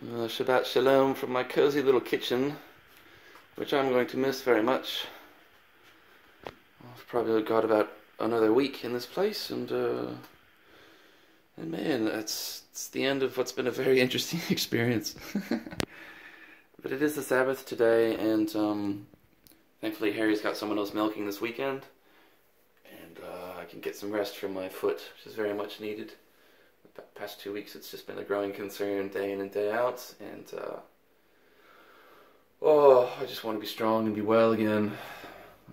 Uh, Shabbat Shalom from my cozy little kitchen, which I'm going to miss very much. I've probably got about another week in this place, and uh, and man, that's it's the end of what's been a very interesting experience. but it is the Sabbath today, and um, thankfully Harry's got someone else milking this weekend, and uh, I can get some rest from my foot, which is very much needed past two weeks it's just been a growing concern day in and day out and uh, oh I just want to be strong and be well again.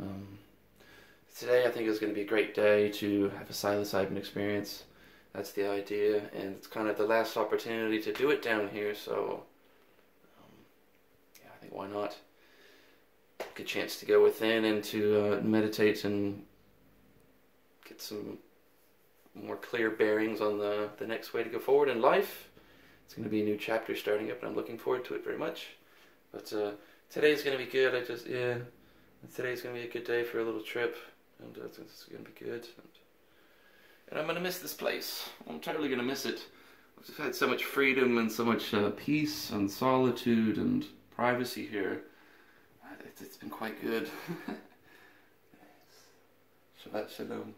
Um, today I think is going to be a great day to have a psilocybin experience. That's the idea and it's kind of the last opportunity to do it down here so um, yeah I think why not? Good chance to go within and to uh, meditate and get some more clear bearings on the, the next way to go forward in life. It's going to be a new chapter starting up, and I'm looking forward to it very much. But uh, today's going to be good. I just, yeah, today's going to be a good day for a little trip, and uh, it's going to be good. And, and I'm going to miss this place. I'm totally going to miss it. I've just had so much freedom and so much uh, peace and solitude and privacy here. it's, it's been quite good. Shabbat Shalom.